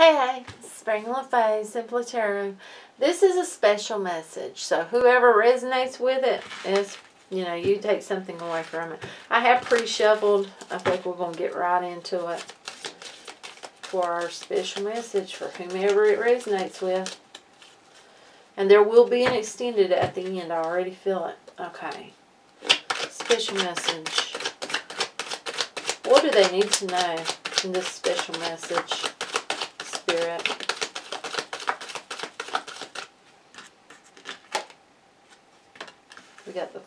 Hey, hey, Spring Coffey, Simply Tarot. This is a special message, so whoever resonates with it is, you know, you take something away from it. I have pre-shuffled. I think we're going to get right into it for our special message for whomever it resonates with. And there will be an extended at the end. I already feel it. Okay. Special message. What do they need to know in this special message? Spirit.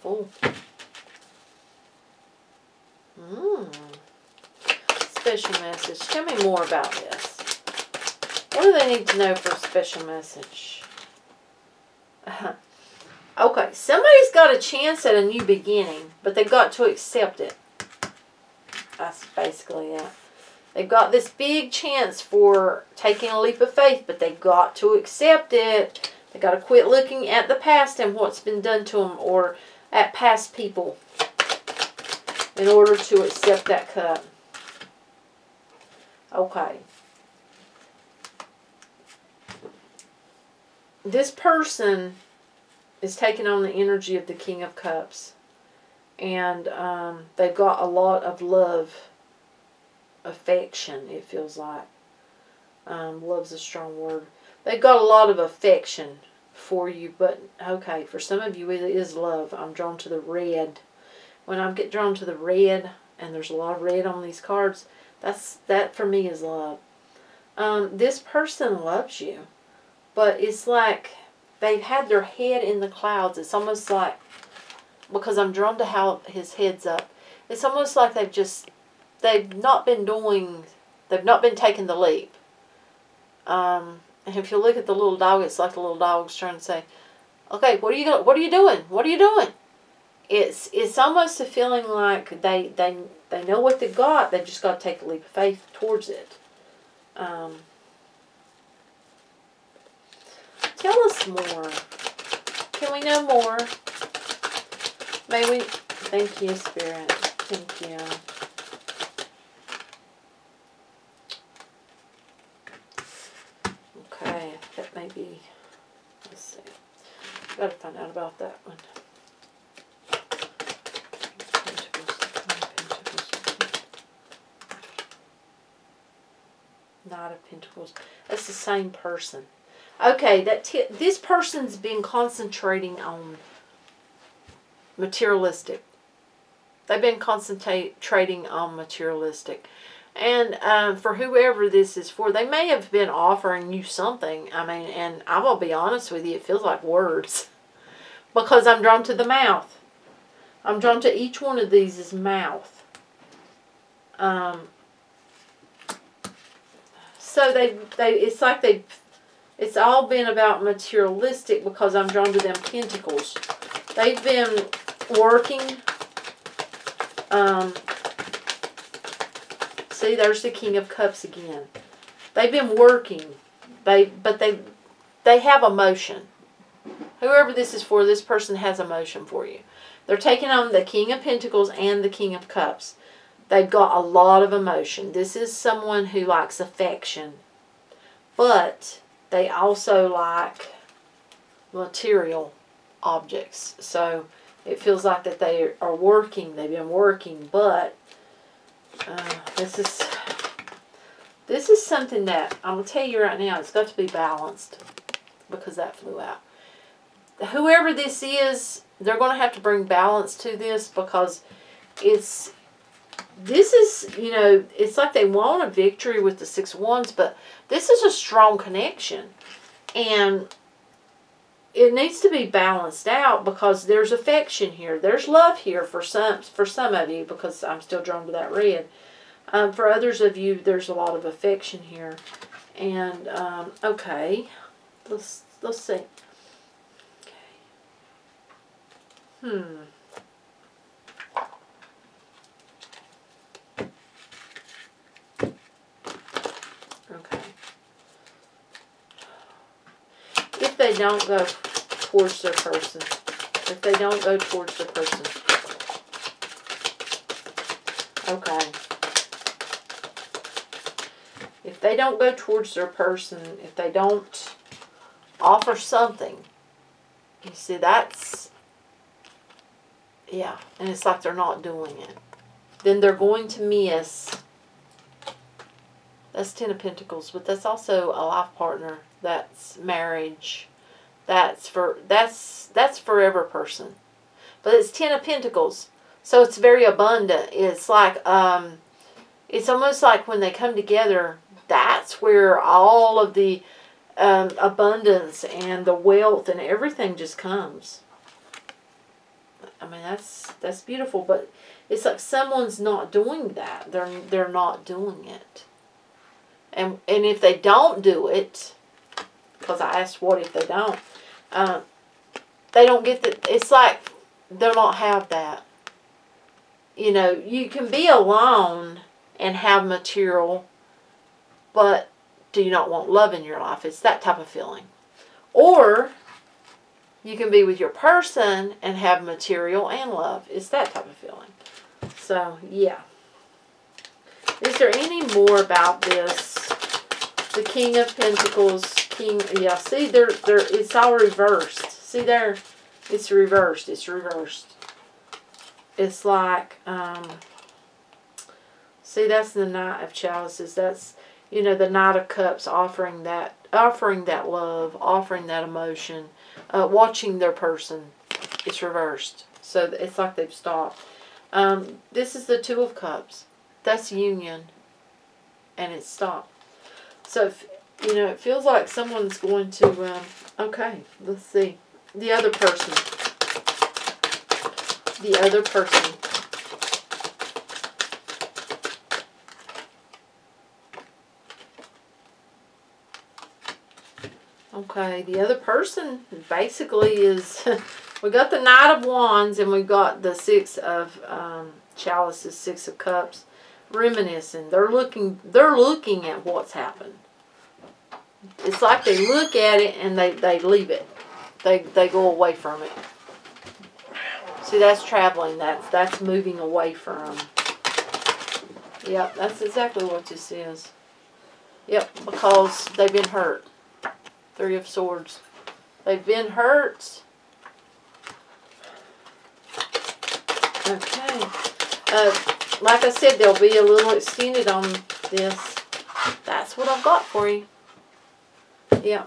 Fool. Mmm. Special message. Tell me more about this. What do they need to know for a special message? okay, somebody's got a chance at a new beginning, but they've got to accept it. That's basically it. They've got this big chance for taking a leap of faith, but they've got to accept it. They've got to quit looking at the past and what's been done to them or at past people in order to accept that cup. Okay. This person is taking on the energy of the King of Cups. And um, they've got a lot of love, affection, it feels like. Um, love's a strong word. They've got a lot of affection for you, but okay, for some of you it is love. I'm drawn to the red. When I get drawn to the red, and there's a lot of red on these cards, that's that for me is love. Um, this person loves you, but it's like they've had their head in the clouds. It's almost like because I'm drawn to how his head's up. It's almost like they've just they've not been doing they've not been taking the leap. Um, and if you look at the little dog, it's like the little dog's trying to say, "Okay, what are you what are you doing? What are you doing?" It's it's almost a feeling like they they they know what they've got. They've just got to take a leap of faith towards it. Um, tell us more. Can we know more? May we? Thank you, Spirit. Thank you. Okay, that may be. Let's see. I've Got to find out about that one. Knight of Pentacles. That's the same person. Okay, that this person's been concentrating on materialistic. They've been concentrating on materialistic. And um, for whoever this is for, they may have been offering you something. I mean, and I will be honest with you, it feels like words. because I'm drawn to the mouth. I'm drawn to each one of these is mouth. Um, so they, they, it's like they, it's all been about materialistic because I'm drawn to them pentacles. They've been working. Um, see, there's the King of Cups again. They've been working. They, but they, they have emotion. Whoever this is for, this person has emotion for you. They're taking on the King of Pentacles and the King of Cups. They've got a lot of emotion. This is someone who likes affection. But they also like material objects. So it feels like that they are working. They've been working, but uh, this is this is something that I'm gonna tell you right now. It's got to be balanced because that flew out. Whoever this is, they're going to have to bring balance to this because it's this is you know it's like they want a victory with the six wands, but this is a strong connection, and it needs to be balanced out because there's affection here. There's love here for some for some of you because I'm still drawn to that red. Um, for others of you, there's a lot of affection here. And um, okay, let's let's see. Okay. Hmm. They don't go towards their person, if they don't go towards the person. Okay. if they don't go towards their person, if they don't offer something, you see, that's, yeah, and it's like they're not doing it. Then they're going to miss. That's Ten of Pentacles, but that's also a life partner. That's marriage. That's for that's that's forever person. But it's Ten of Pentacles. So it's very abundant. It's like um it's almost like when they come together, that's where all of the um, abundance and the wealth and everything just comes. I mean that's that's beautiful, but it's like someone's not doing that. They're they're not doing it. And and if they don't do it, because I asked what if they don't, uh, they don't get the. It's like they don't have that. You know, you can be alone and have material, but do you not want love in your life? It's that type of feeling. Or you can be with your person and have material and love. It's that type of feeling. So, yeah. Is there any more about this? The King of Pentacles, King, yeah, see, there, there, it's all reversed. See there? It's reversed. It's reversed. It's like, um, see, that's the Knight of Chalices. That's, you know, the Knight of Cups offering that, offering that love, offering that emotion, uh, watching their person. It's reversed. So it's like they've stopped. Um, this is the Two of Cups. That's union. And it's stopped. So, if, you know, it feels like someone's going to, um, okay, let's see. The other person. The other person. Okay, the other person basically is, we got the Knight of Wands and we got the Six of um, Chalices, Six of Cups, reminiscing. They're looking, they're looking at what's happened. It's like they look at it and they, they leave it. They, they go away from it. See, that's traveling. That's, that's moving away from. Yep, that's exactly what this is. Yep, because they've been hurt. Three of Swords. They've been hurt. Okay. Uh, like I said, they'll be a little extended on this. That's what I've got for you. Yeah.